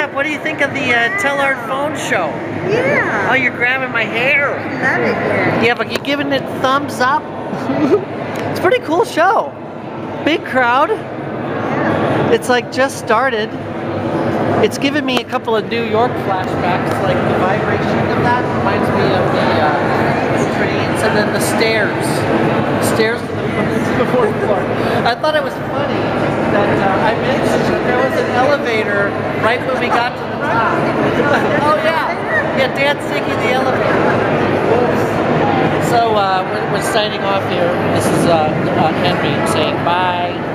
like of the uh, Telart phone show. Yeah. Oh, you're grabbing my hair. I love it here. Yeah, but you're giving it thumbs up? it's a pretty cool show. Big crowd. Yeah. It's like just started. It's given me a couple of New York flashbacks, like the vibration of that reminds me of the, uh, trains and then the stairs. The stairs to the, to the fourth floor. I thought it was funny that uh, I mentioned that there was an elevator right when we got to the top. oh yeah, yeah, Dan's taking the elevator. So uh, we're, we're signing off here. This is uh, uh, Henry saying bye.